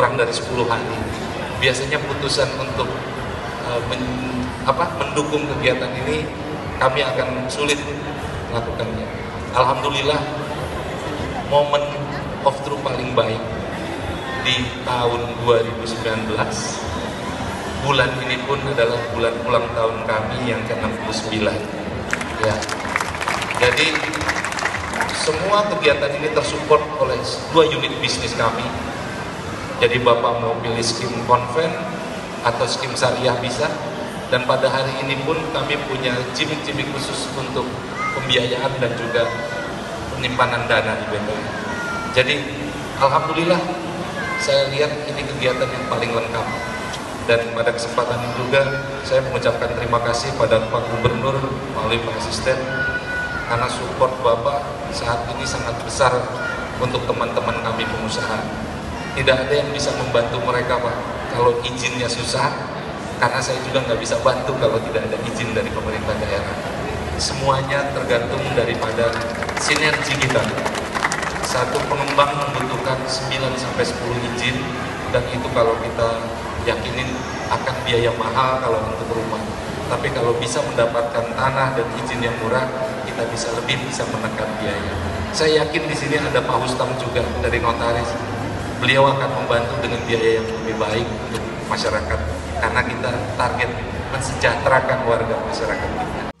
kurang dari 10 hari. Biasanya putusan untuk uh, men, apa, mendukung kegiatan ini kami akan sulit melakukannya. Alhamdulillah momen of truth paling baik di tahun 2019 bulan ini pun adalah bulan ulang tahun kami yang ke-69 ya jadi semua kegiatan ini tersupport oleh dua unit bisnis kami jadi Bapak mau pilih skim konven atau skim syariah bisa? Dan pada hari ini pun kami punya cimik-cimik khusus untuk pembiayaan dan juga penyimpanan dana di BPN. Jadi Alhamdulillah saya lihat ini kegiatan yang paling lengkap. Dan pada kesempatan ini juga saya mengucapkan terima kasih pada Pak Gubernur melalui Pak Asisten karena support Bapak saat ini sangat besar untuk teman-teman kami pengusaha tidak ada yang bisa membantu mereka Pak kalau izinnya susah karena saya juga nggak bisa bantu kalau tidak ada izin dari pemerintah daerah semuanya tergantung daripada sinergi kita satu pengembang membutuhkan 9 sampai 10 izin dan itu kalau kita yakinin akan biaya mahal kalau untuk rumah. Tapi kalau bisa mendapatkan tanah dan izin yang murah, kita bisa lebih bisa menekan biaya. Saya yakin di sini ada Pak Hustam juga dari notaris. Beliau akan membantu dengan biaya yang lebih baik untuk masyarakat karena kita target mensejahterakan warga masyarakat kita.